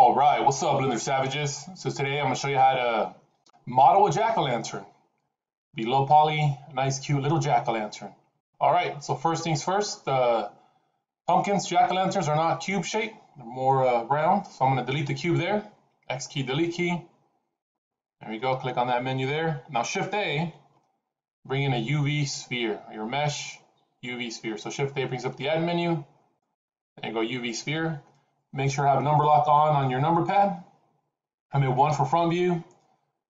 All right, what's up, Blender Savages? So today I'm gonna show you how to model a jack-o'-lantern. Be low poly, nice, cute little jack-o'-lantern. All right, so first things first, the pumpkins, jack-o'-lanterns are not cube shaped, they're more uh, round. So I'm gonna delete the cube there, X key, delete key. There we go, click on that menu there. Now Shift A, bring in a UV sphere, your mesh UV sphere. So Shift A brings up the add menu, and go UV sphere. Make sure I have a number lock on on your number pad. I'm made one for front view,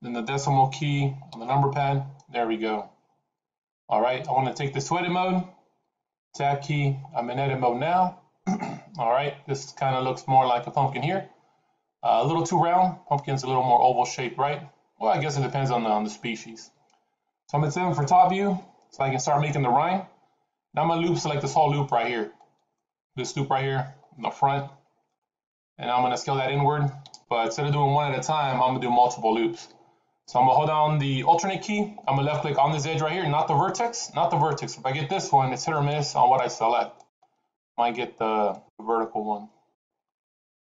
then the decimal key on the number pad. There we go. All right, I want to take this to edit mode. Tab key, I'm in edit mode now. All right, this kind of looks more like a pumpkin here. Uh, a little too round. Pumpkin's a little more oval shaped, right? Well, I guess it depends on the, on the species. So I'm at 7 for top view, so I can start making the rhyme. Now I'm to loop select this whole loop right here. This loop right here in the front and I'm to scale that inward. But instead of doing one at a time, I'm to do multiple loops. So I'm to hold down the alternate key. I'm to left click on this edge right here, not the vertex, not the vertex. If I get this one, it's hit or miss on what I select. Might get the vertical one.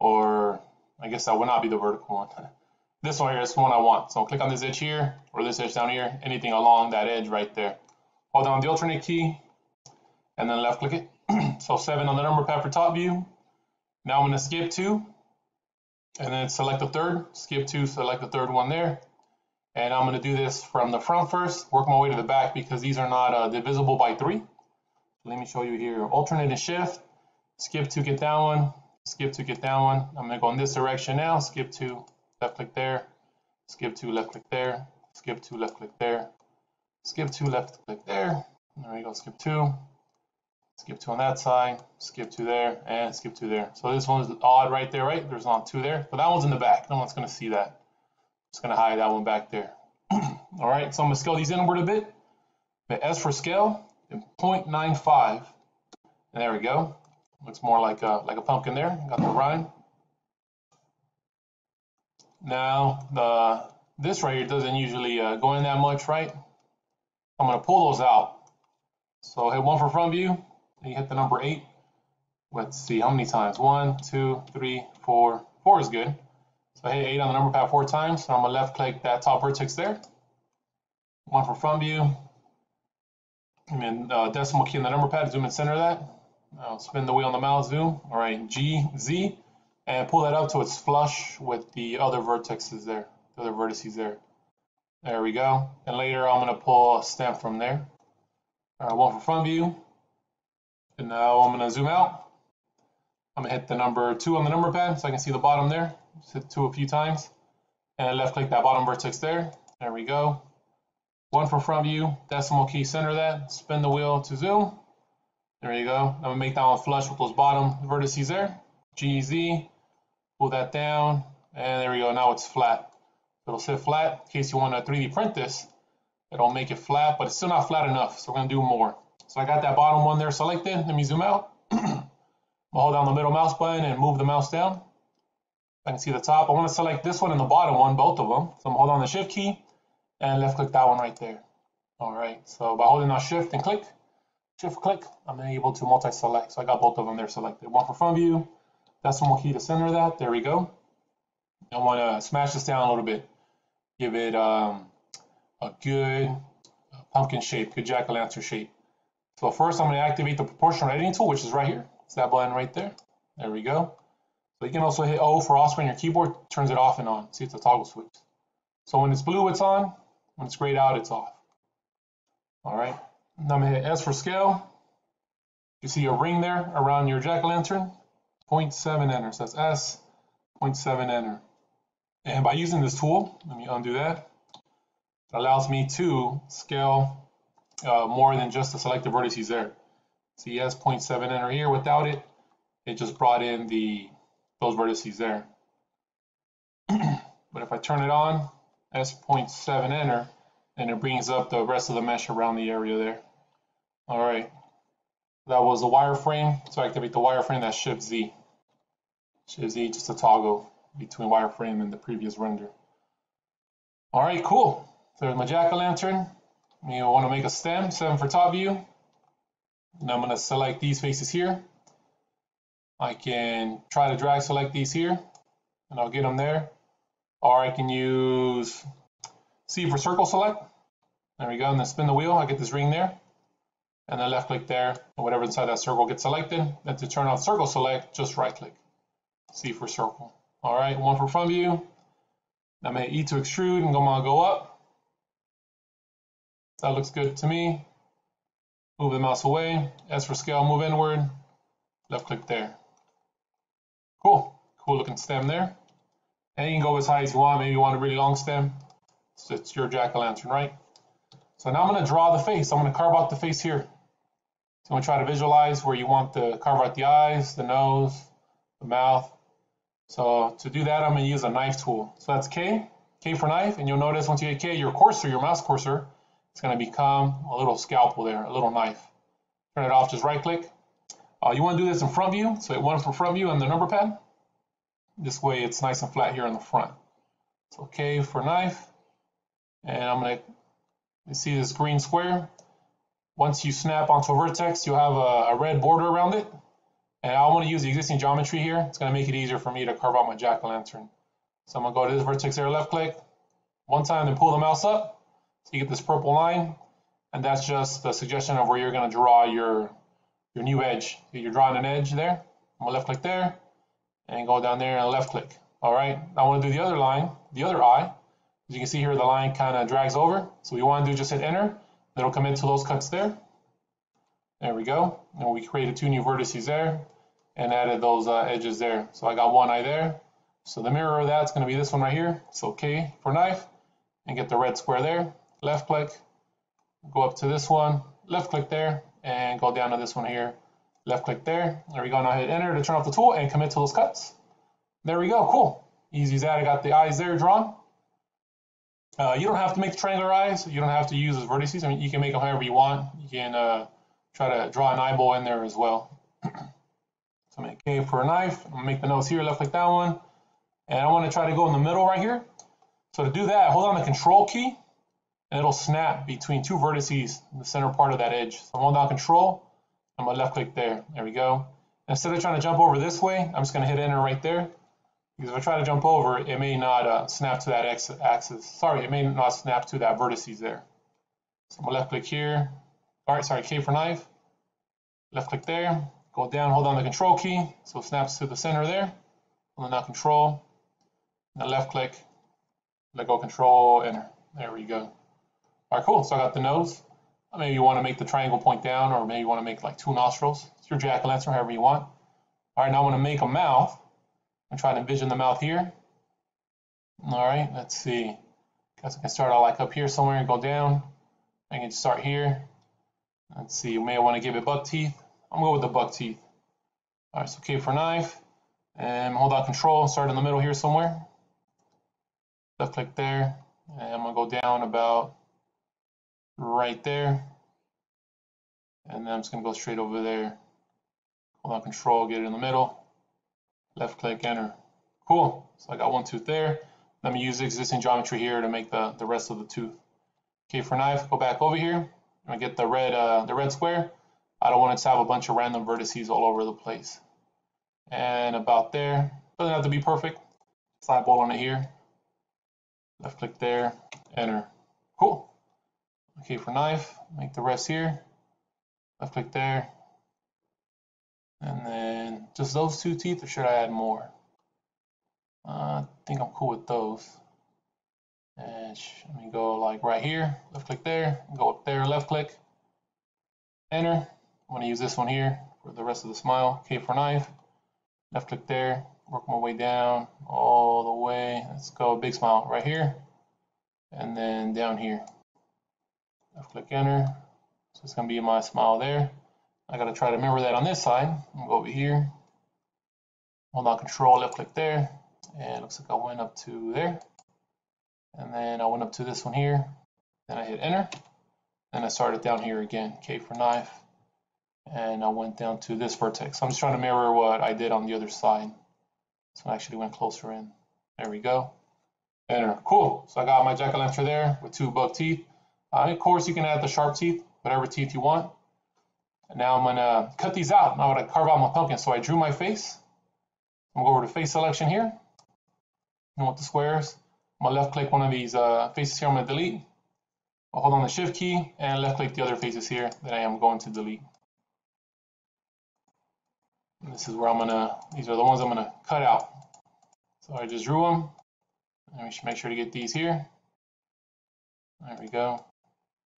Or I guess that would not be the vertical one. this one here is the one I want. So I'll click on this edge here or this edge down here, anything along that edge right there. Hold down the alternate key and then left click it. so seven on the number pad for top view, now I'm going to skip two and then select the third, skip two, select the third one there. And I'm going to do this from the front first, work my way to the back because these are not uh, divisible by three. Let me show you here. Alternate and shift, skip two, get that one, skip two, get that one. I'm going to go in this direction now, skip two, left click there, skip two, left click there, skip two, left click there, skip two, left click there. There we go, skip two, skip two on that side, skip two there, and skip two there. So this one's odd right there, right? There's not two there, but that one's in the back. No one's gonna see that. Just gonna hide that one back there. All right, so I'm gonna scale these inward a bit. But S for scale, 0.95. And there we go. Looks more like a, like a pumpkin there. Got the rhyme. Now, the this right here doesn't usually uh, go in that much, right? I'm gonna pull those out. So hit one for front view, you hit the number eight. Let's see how many times. One, two, three, four. Four is good. So I hit eight on the number pad four times. So I'm gonna left click that top vertex there. One for front view. And then uh, decimal key on the number pad, zoom and center that. I'll spin the wheel on the mouse, zoom. All right, G, Z, and pull that up to it's flush with the other vertexes there, the other vertices there. There we go. And later I'm gonna pull a stem from there. All right, one for front view, and now I'm gonna zoom out. I'm gonna hit the number two on the number pad so I can see the bottom there. Just hit two a few times. And left click that bottom vertex there. There we go. One for front view, decimal key, center that, spin the wheel to zoom. There you go. I'm gonna make that one flush with those bottom vertices there. GZ, pull that down, and there we go. Now it's flat. It'll sit flat in case you want to 3D print this. It'll make it flat, but it's still not flat enough, so we're gonna do more. So I got that bottom one there selected. Let me zoom out. I'll hold down the middle mouse button and move the mouse down. I can see the top. I want to select this one and the bottom one, both of them. So I'm hold on the shift key and left click that one right there. All right, so by holding on shift and click, shift click, I'm able to multi-select. So I got both of them there selected. One for front view, decimal key to center that. There we go. I want to smash this down a little bit. Give it um, a good pumpkin shape, good jack-o'-lantern shape. So first I'm going to activate the proportional editing tool, which is right here. It's that button right there. There we go. So you can also hit O for offset on your keyboard, turns it off and on. See, it's a toggle switch. So when it's blue, it's on. When it's grayed out, it's off. All right. Now I'm going to hit S for scale. You see a ring there around your jack-o'-lantern. 0.7 enter. So that's S, 0.7 enter. And by using this tool, let me undo that. It allows me to scale uh, more than just the selected vertices there. See S 0.7 enter here. Without it, it just brought in the those vertices there. but if I turn it on, S.7 enter, and it brings up the rest of the mesh around the area there. All right. That was the wireframe. So To activate the wireframe, that's Shift Z. Shift Z, just a toggle between wireframe and the previous render. All right, cool. So there's my jack-o'-lantern. You want to make a stem, 7 for top view. And I'm going to select these faces here. I can try to drag select these here. and I'll get them there. Or I can use C for circle select. There we go, and then spin the wheel, I get this ring there. And then left click there, and whatever inside that circle gets selected. Then to turn off circle select, just right click. C for circle. All right, one for front view. I'm gonna E to extrude and I'm gonna go up. That looks good to me. Move the mouse away. S for scale, move inward. Left click there. Cool, cool looking stem there. And you can go as high as you want. Maybe you want a really long stem. So it's your jack-o'-lantern, right? So now I'm going to draw the face. I'm going to carve out the face here. So I'm going to try to visualize where you want to carve out the eyes, the nose, the mouth. So to do that, I'm going to use a knife tool. So that's K, K for knife. And you'll notice once you hit K, your cursor, your mouse cursor, it's going to become a little scalpel there, a little knife. Turn it off, just right click. Uh, you want to do this in front view. So it one for front view on the number pad. This way it's nice and flat here in the front. So K for knife. And I'm going to see this green square. Once you snap onto a vertex, you'll have a, a red border around it. And I want to use the existing geometry here. It's going to make it easier for me to carve out my jack-o'-lantern. So I'm going to go to this vertex here, left click. One time, then pull the mouse up. So you get this purple line. And that's just a suggestion of where you're going to draw your, your new edge. You're drawing an edge there. I'm going to left click there and go down there and left click. All right, I want to do the other line, the other eye. As you can see here, the line kind of drags over. So we want to do just hit enter. It'll come into those cuts there. There we go. And we created two new vertices there and added those uh, edges there. So I got one eye there. So the mirror of that's going to be this one right here. So K for knife and get the red square there. Left click, go up to this one, left click there, and go down to this one here left click there. There we go. Now hit enter to turn off the tool and commit to those cuts. There we go. Cool. Easy as that. I got the eyes there drawn. Uh, you don't have to make triangular eyes. You don't have to use those vertices. I mean, you can make them however you want. You can uh, try to draw an eyeball in there as well. so make K for a knife. I'm gonna make the nose here, left click that one. And I want to try to go in the middle right here. So to do that, hold on the control key and it'll snap between two vertices in the center part of that edge. So hold down control I'm gonna left click there. There we go. Instead of trying to jump over this way, I'm just gonna hit enter right there. Because if I try to jump over, it may not uh, snap to that axis. Sorry, it may not snap to that vertices there. So I'm gonna left click here. All right, sorry, K for knife. Left click there. Go down, hold down the control key. So it snaps to the center there. Hold down control. Then left click. Let go control, enter. There we go. All right, cool. So I got the nose. Maybe you want to make the triangle point down, or maybe you want to make like two nostrils. It's your jack-o'-lantern, however you want. All right, now I'm going to make a mouth. I'm trying to envision the mouth here. All right, let's see. Guess I can start like up here somewhere and go down. I can start here. Let's see, you may want to give it buck teeth. I'm going go with the buck teeth. All right, so K for knife. And hold out control, start in the middle here somewhere. Left click there. And I'm going to go down about right there. And then I'm just going to go straight over there. Hold on control, get it in the middle. Left click, enter. Cool. So I got one tooth there. Let me use the existing geometry here to make the, the rest of the tooth. Okay, for knife, go back over here. and get the red, uh, the red square. I don't want it to have a bunch of random vertices all over the place. And about there. Doesn't have to be perfect. Slide ball on it here. Left click there, enter. Cool. Okay, for knife, make the rest here. Left click there. And then just those two teeth, or should I add more? Uh, I think I'm cool with those. And let me go like right here, left click there, go up there, left click, enter. I'm to use this one here for the rest of the smile. K for knife, left click there, work my way down all the way. Let's go big smile right here, and then down here. Left click enter. So it's going to be my smile there. I got to try to remember that on this side. To go over here. Hold on control, left click there. And looks like I went up to there. And then I went up to this one here. Then I hit enter. Then I started down here again, K for knife. And I went down to this vertex. I'm just trying to mirror what I did on the other side. So I actually went closer in. There we go. Enter. Cool. So I got my jack-o'-lantern there with two buck teeth. Uh, of course, you can add the sharp teeth, whatever teeth you want. And now I'm gonna cut these out. Now I'm gonna carve out my pumpkin. So I drew my face. I'm gonna go over to face selection here. you want the squares. I'm gonna left click one of these uh, faces here, I'm gonna delete. I'll hold on the shift key and left click the other faces here that I am going to delete. And this is where I'm gonna, these are the ones I'm gonna cut out. So I just drew them. We should make sure to get these here. There we go.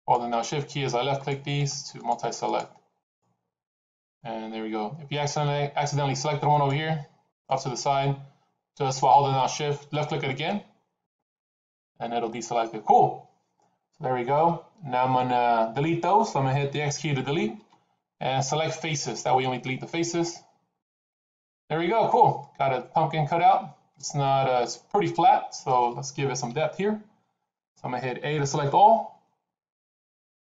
Holding now shift key as I left click these to multi-select. And there we go. If you accidentally, accidentally selected one over here, off to the side, just while holding down shift, left click it again, and it'll deselect it. Cool. So there we go. Now I'm gonna delete those. So I'm gonna hit the X key to delete and select faces. That way you only delete the faces. There we go, cool. Got a pumpkin cut out. It's not, uh, it's pretty flat, so let's give it some depth here. So I'm gonna hit A to select all,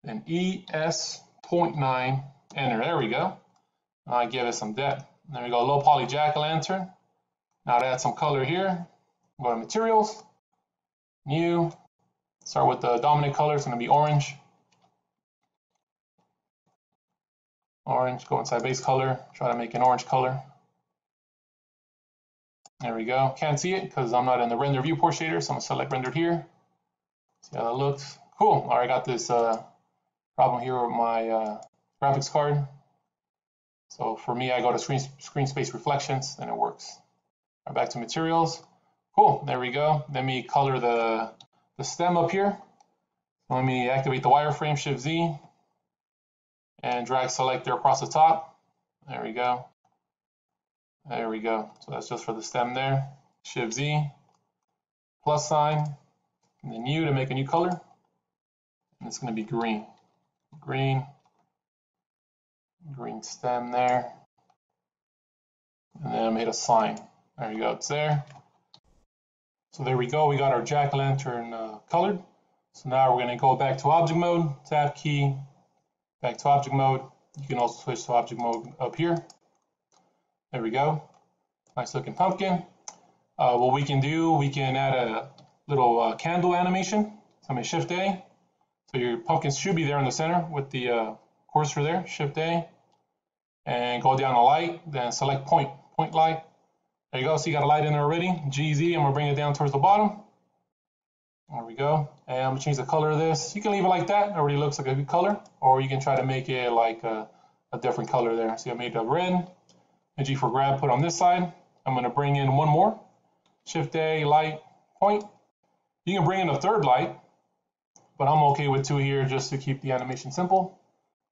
then E, S, 0.9, enter, there we go. I give it some depth. There we go, low poly jack-o'-lantern. Now to add some color here, go to materials, new, start with the dominant color, it's gonna be orange. Orange, go inside base color, try to make an orange color. There we go. Can't see it because I'm not in the render viewport shader, so I'm gonna select rendered here. See how that looks. Cool. All right, got this uh, problem here with my uh, graphics card. So for me, I go to screen, screen space reflections and it works. Right, back to materials. Cool, there we go. Let me color the, the stem up here. Let me activate the wireframe, Shift Z, and drag selector across the top. There we go. There we go. So that's just for the stem there. Shift Z, plus sign, and then U to make a new color. And it's going to be green. Green. Green stem there. And then I made a sign. There you go. It's there. So there we go. We got our jack-o'-lantern uh, colored. So now we're going to go back to object mode, tab key, back to object mode. You can also switch to object mode up here. There we go. Nice looking pumpkin. Uh, what we can do, we can add a little uh, candle animation. So I'm to Shift A. So your pumpkins should be there in the center with the uh, cursor there. Shift A. And go down the light, then select point, point light. There you go. So you got a light in there already. GZ, I'm to bring it down towards the bottom. There we go. And I'm to change the color of this. You can leave it like that. It already looks like a good color. Or you can try to make it like a, a different color there. See, I made a red. A G for grab, put on this side. I'm to bring in one more. Shift A, light, point. You can bring in a third light, but I'm okay with two here just to keep the animation simple.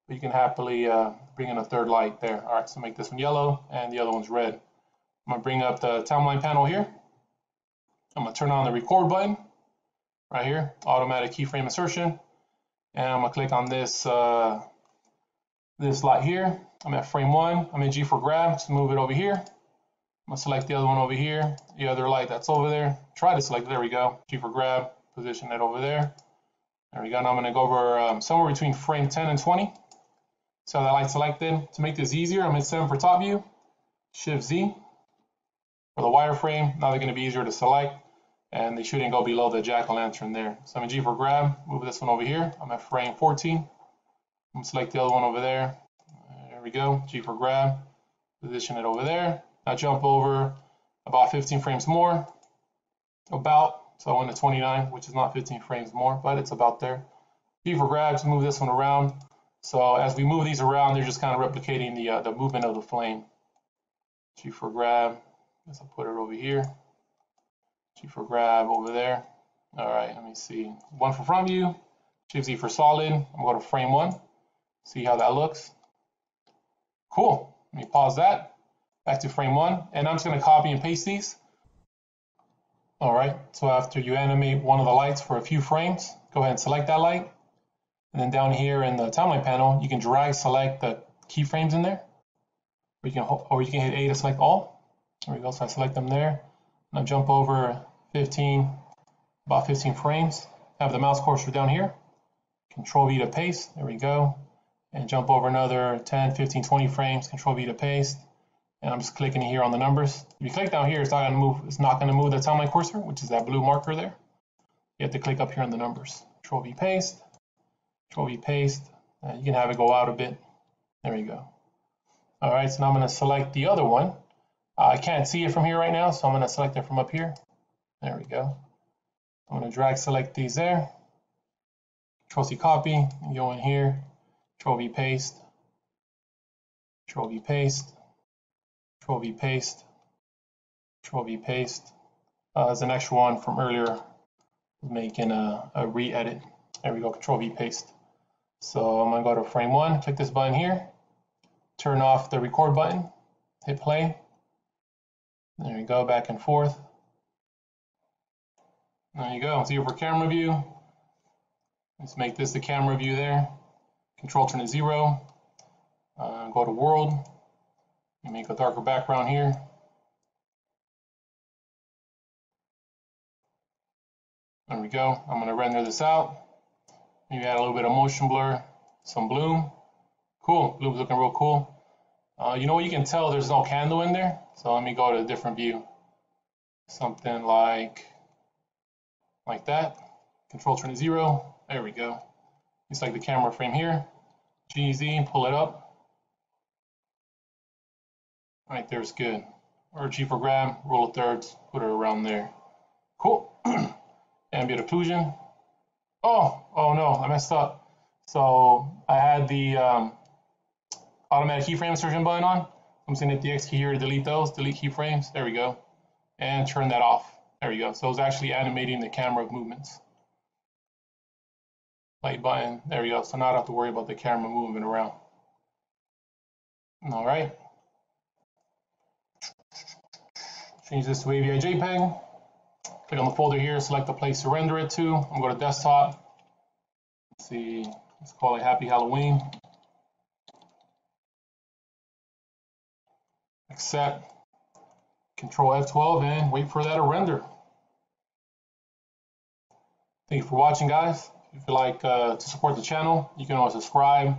But you can happily uh, bring in a third light there. All right, so make this one yellow and the other one's red. I'm to bring up the timeline panel here. I'm to turn on the record button right here, automatic keyframe insertion. And I'm to click on this uh, this light here. I'm at frame one. I'm in G for grab, just move it over here. I'm gonna select the other one over here, the other light that's over there. Try to select, there we go. G for grab, position it over there. There we go. Now I'm gonna go over um, somewhere between frame 10 and 20. So that light selected. To make this easier, I'm in 7 for top view, Shift Z. For the wireframe, now they're gonna be easier to select and they shouldn't go below the jack-o'-lantern there. So I'm in G for grab, move this one over here. I'm at frame 14. I'm gonna select the other one over there. There we go, G for grab, position it over there. Now jump over about 15 frames more, about, so I went to 29, which is not 15 frames more, but it's about there. G for grab, move this one around. So as we move these around, they're just kind of replicating the, uh, the movement of the flame. G for grab, guess I'll put it over here. G for grab over there. All right, let me see. One for front view, Shift Z for solid. I'm going to frame one. See how that looks. Cool. Let me pause that. Back to frame one. And I'm just going to copy and paste these. All right. So after you animate one of the lights for a few frames, go ahead and select that light. And then down here in the timeline panel, you can drag select the keyframes in there. Or you can, or you can hit A to select all. There we go. So I select them there. I jump over 15, about 15 frames. Have the mouse cursor down here. Control V to paste. There we go and jump over another 10, 15, 20 frames, control V to paste. And I'm just clicking here on the numbers. If you click down here, it's not gonna move, it's not gonna move the timeline cursor, which is that blue marker there. You have to click up here on the numbers. Control V paste, Control V paste. Uh, you can have it go out a bit. There you go. All right, so now I'm gonna select the other one. Uh, I can't see it from here right now, so I'm gonna select it from up here. There we go. I'm going to drag select these there. Control C copy, and go in here, Control V paste, Control V paste, Control V paste, Control V paste. Uh, there's an extra one from earlier, making a, a re-edit. There we go, Control V paste. So I'm gonna go to frame one, click this button here, turn off the record button, hit play. There we go, back and forth. There you go, zero for camera view. Let's make this the camera view there. Control turn to zero. Uh, go to world. You make a darker background here. There we go. I'm going to render this out. Maybe add a little bit of motion blur, some bloom. Cool, bloom's looking real cool. Uh, you know what, you can tell there's no candle in there. So let me go to a different view. Something like, like that. Control turn to zero. There we go. It's like the camera frame here. GZ, pull it up. Right there's good. Or G for grab, rule of thirds, put it around there. Cool. Ambient occlusion. Oh, oh no, I messed up. So I had the um, automatic keyframe insertion button on. I'm just gonna hit the X key here to delete those, delete keyframes. There we go. And turn that off. There we go. So it's actually animating the camera movements. Light button. There we go. So now I don't have to worry about the camera moving around. All right. Change this to AVI JPEG. Click on the folder here, select the place to render it to. I'm going to desktop. Let's see, let's call it Happy Halloween. Accept. Control F12 and wait for that to render. Thank you for watching, guys. If you like uh, to support the channel, you can always subscribe,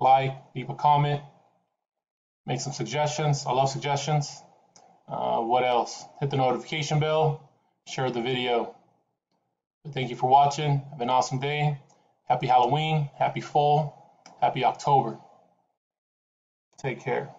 like, leave a comment, make some suggestions. I love suggestions. Uh, what else? Hit the notification bell, share the video. But thank you for watching. Have an awesome day. Happy Halloween, happy fall, happy October. Take care.